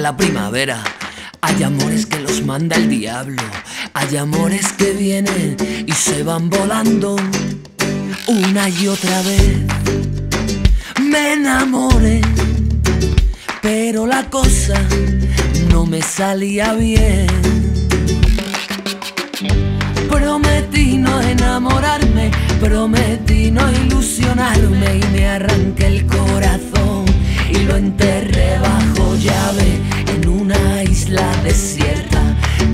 la primavera. Hay amores que los manda el diablo, hay amores que vienen y se van volando una y otra vez. Me enamoré, pero la cosa no me salía bien. Prometí no enamorarme, prometí no ilusionarme y me arranqué el corazón y lo enterré bajo llave en una isla desierta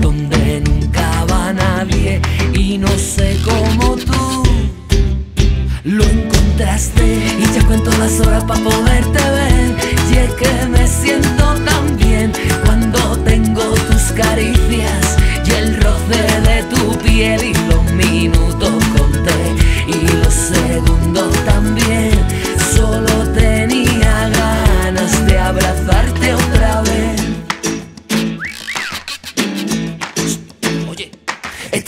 donde nunca va nadie y no sé cómo tú lo encontraste. Y ya cuento las horas para poderte ver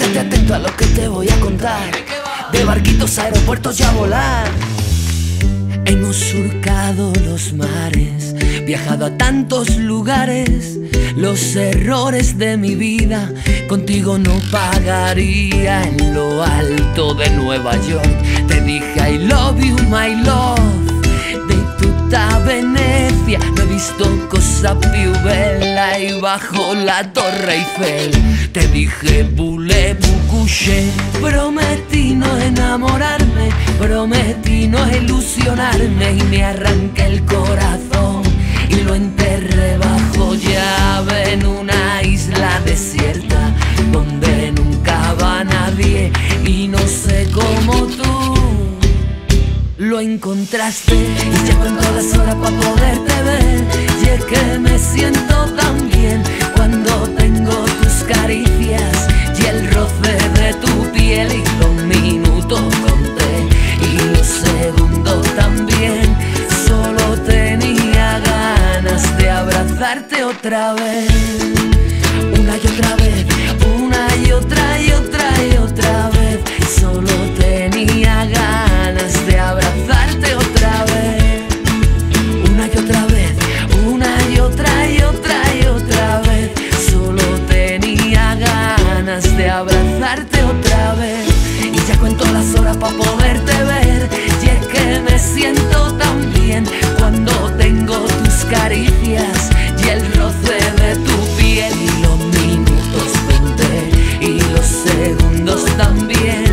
estate atento a lo que te voy a contar de barquitos a aeropuertos y a volar Hemos surcado los mares, viajado a tantos lugares. Los errores de mi vida contigo no pagaría en lo alto de Nueva York. Te dije I love you, my love. De tutta Venecia no he visto cosa più bella y bajo la Torre Eiffel te dije voulez-vous coucher. Prometí no enamorarme, prometí no ilusionarme y me arranqué el corazón y lo enterré bajo llave en una isla desierta donde nunca va nadie y no sé cómo tú lo encontraste y ya cuento las horas para poderte ver y es que me siento tan bien otra vez. Una y otra vez una y otra y otra y otra vez. Solo tenía ganas de abrazarte otra vez. Una y otra vez una y otra y otra y otra vez. Solo tenía ganas de abrazarte otra vez. Y ya cuento las horas para poderte ver. Y es que me siento tan bien cuando tengo los segundos también.